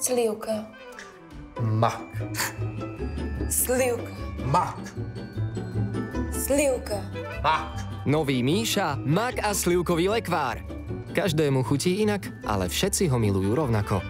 Slivka. Mak. Slivka. Mak. Slivka. Mak. Nový Míša, mak a slivkový lekvár. Každému chutí inak, ale všetci ho milujú rovnako.